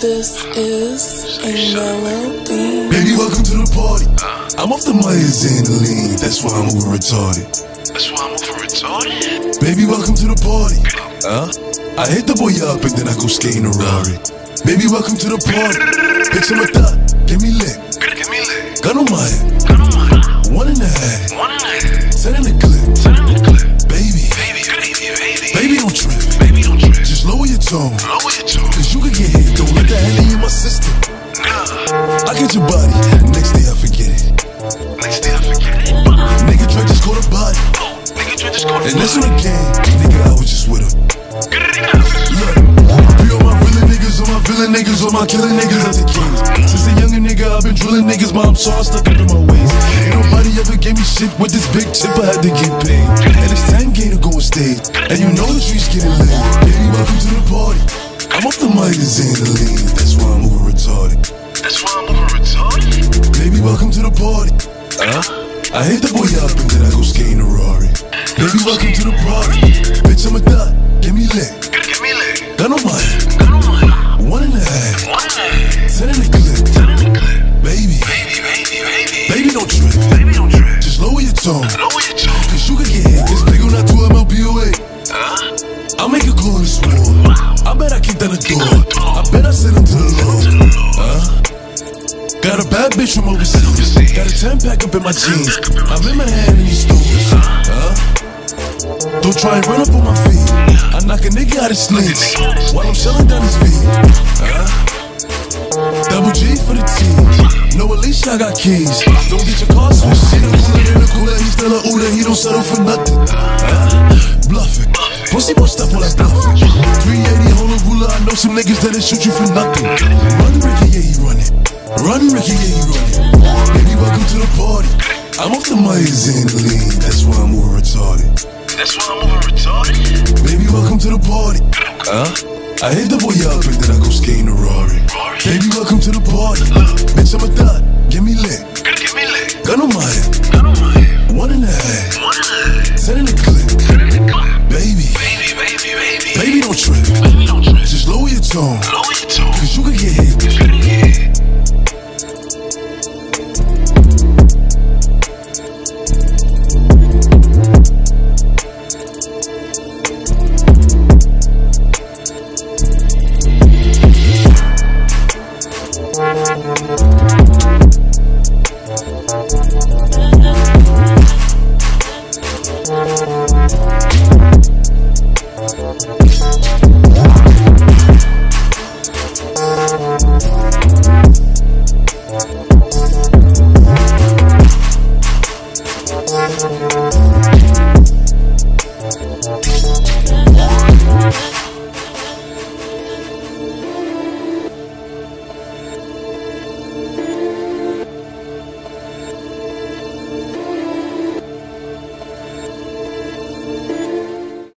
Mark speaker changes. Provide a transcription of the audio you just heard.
Speaker 1: This is a melody.
Speaker 2: Baby, welcome to the party. Uh-huh. I'm off the Myers and the lean, that's why I'm over retarded.
Speaker 3: That's why I'm over retarded.
Speaker 2: Baby, welcome to the party. Huh? I hit the boy up and then I go skate in a Rari. Baby, welcome to the party. Bitch, I'm a thot, get me lit.
Speaker 3: Give me lit.
Speaker 2: Gun on my head,
Speaker 3: Gun on my head.
Speaker 2: one in the head.
Speaker 3: One in the head.
Speaker 2: Ten in the clip.
Speaker 3: Ten in the clip.
Speaker 2: Baby,
Speaker 3: Baby, baby, baby.
Speaker 2: baby, don't trip.
Speaker 3: Baby, don't trip.
Speaker 2: Just lower your tone.
Speaker 3: Lower your tone.
Speaker 2: Your body, next day I forget it.
Speaker 3: Next day I forget it.
Speaker 2: Nigga, Dre just caught a body.
Speaker 3: Nigga, Dre just go to
Speaker 2: And this on the game, nigga, I was just with him. Look, be all my villain niggas, all my villain niggas, all my killing niggas as a kings. Since a younger nigga, I've been drilling niggas, but I'm so stuck up in my ways. Ain't nobody ever gave me shit with this big chip, I had to get paid. And it's 10K to go on stage, and you know the streets getting lit. To the party.
Speaker 3: Huh?
Speaker 2: I hit the boy up and then I go skate in a Rari. Baby, welcome to the party. Bitch, I'm a thot, get me lit.
Speaker 3: Give me lit.
Speaker 2: Gun on my head,
Speaker 3: Gun on my head.
Speaker 2: one in the head,
Speaker 3: One in the head.
Speaker 2: ten in the clip.
Speaker 3: Ten in the clip.
Speaker 2: Baby,
Speaker 3: Baby, baby, baby.
Speaker 2: baby, don't trip.
Speaker 3: Baby, don't trip.
Speaker 2: Just lower your tone.
Speaker 3: Lower
Speaker 2: Got a bad bitch from overseas. Got a 10 pack up in my jeans. I'm in my hand in these stores. Huh? Don't try and run up on my feet. I knock a nigga out his sleeves while I'm shelling down his feet. Huh? Double G for the team. No, at least I got keys. Don't get your car switched. See the cooler in the cooler. He's still a Uda. He don't settle for nothing. Bluffing. Pussy boy stuff all that bluffing. 380 hold. I know some niggas that'll shoot you for nothing. Run Ricky, yeah, he running. Run Ricky, yeah, he running. Baby, welcome to the party. I'm off the Myers and the lean. That's why I'm over retarded.
Speaker 3: That's why I'm over retarded.
Speaker 2: Baby, welcome to the party. Huh? I hit the boy up and then I go skate in a Rari. Baby, welcome to the party. Bitch, I'm a thot. Get me lit.
Speaker 3: Give me lit.
Speaker 2: Gun on my head.